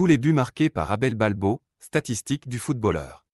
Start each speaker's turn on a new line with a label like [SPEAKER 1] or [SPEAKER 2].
[SPEAKER 1] Tous les buts marqués par Abel Balbo, statistique du footballeur.